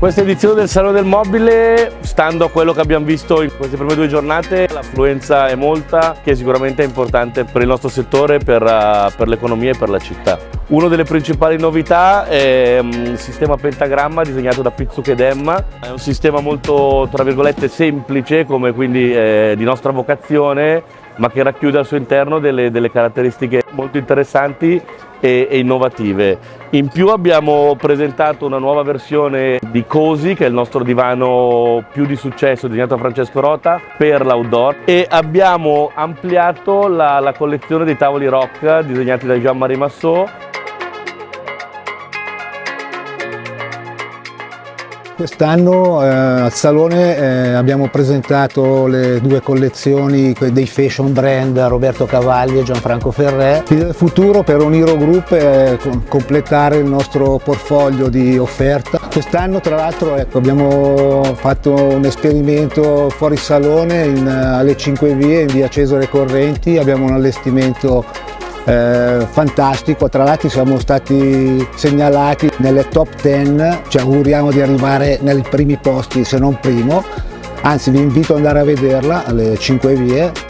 Questa edizione del Salone del Mobile, stando a quello che abbiamo visto in queste prime due giornate, l'affluenza è molta, che sicuramente è importante per il nostro settore, per, uh, per l'economia e per la città. Una delle principali novità è um, il sistema pentagramma disegnato da Pizzuche Demma, è un sistema molto, tra virgolette, semplice, come quindi eh, di nostra vocazione, ma che racchiude al suo interno delle, delle caratteristiche molto interessanti e, e, innovative. In più abbiamo presentato una nuova versione di Cosi, che è il nostro divano più di successo disegnato da Francesco Rota, per l'outdoor e abbiamo ampliato la, la collezione dei tavoli rock disegnati da Jean-Marie Massot Quest'anno eh, al Salone eh, abbiamo presentato le due collezioni dei fashion brand Roberto Cavalli e Gianfranco Ferré. Il futuro per Oniro Group è completare il nostro portfolio di offerta. Quest'anno tra l'altro ecco, abbiamo fatto un esperimento fuori Salone in, alle 5 vie in via Cesare Correnti, abbiamo un allestimento eh, fantastico, tra l'altro siamo stati segnalati nelle top 10, ci auguriamo di arrivare nei primi posti se non primo, anzi vi invito ad andare a vederla alle 5 vie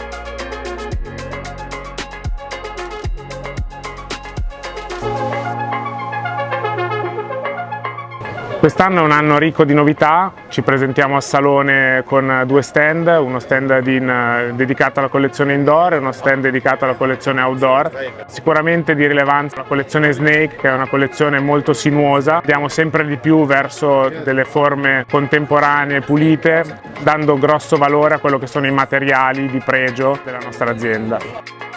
Quest'anno è un anno ricco di novità, ci presentiamo al Salone con due stand, uno stand in, dedicato alla collezione indoor e uno stand dedicato alla collezione outdoor. Sicuramente di rilevanza la collezione Snake che è una collezione molto sinuosa, andiamo sempre di più verso delle forme contemporanee pulite, dando grosso valore a quello che sono i materiali di pregio della nostra azienda.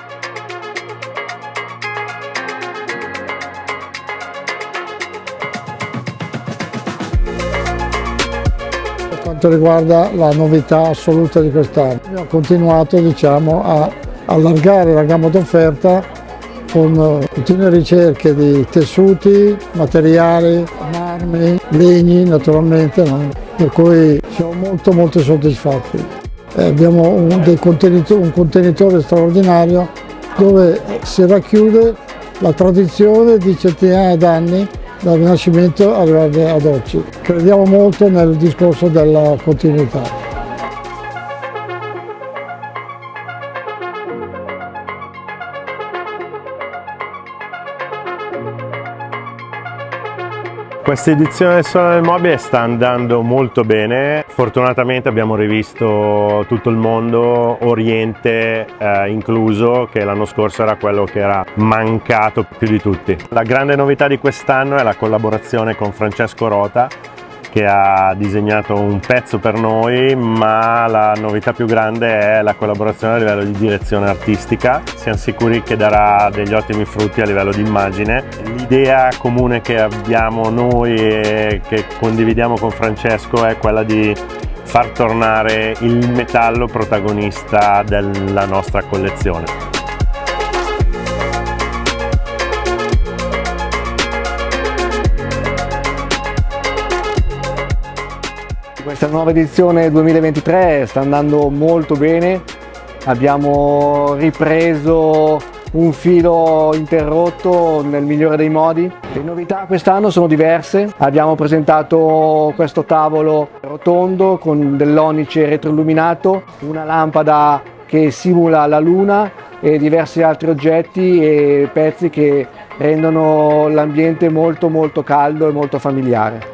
Quanto riguarda la novità assoluta di quest'anno. Abbiamo continuato diciamo, a allargare la gamma d'offerta con eh, continue ricerche di tessuti, materiali, marmi, legni naturalmente, no? per cui siamo molto molto soddisfatti. Eh, abbiamo un, contenitore, un contenitore straordinario dove si racchiude la tradizione di centinaia d'anni dal Rinascimento ad oggi. Crediamo molto nel discorso della continuità. Questa edizione del Salone del Mobile sta andando molto bene, fortunatamente abbiamo rivisto tutto il mondo, Oriente eh, incluso, che l'anno scorso era quello che era mancato più di tutti. La grande novità di quest'anno è la collaborazione con Francesco Rota, che ha disegnato un pezzo per noi, ma la novità più grande è la collaborazione a livello di direzione artistica. Siamo sicuri che darà degli ottimi frutti a livello di immagine. L'idea comune che abbiamo noi e che condividiamo con Francesco è quella di far tornare il metallo protagonista della nostra collezione. Questa nuova edizione 2023 sta andando molto bene, abbiamo ripreso un filo interrotto nel migliore dei modi. Le novità quest'anno sono diverse, abbiamo presentato questo tavolo rotondo con dell'onice retroilluminato, una lampada che simula la luna e diversi altri oggetti e pezzi che rendono l'ambiente molto molto caldo e molto familiare.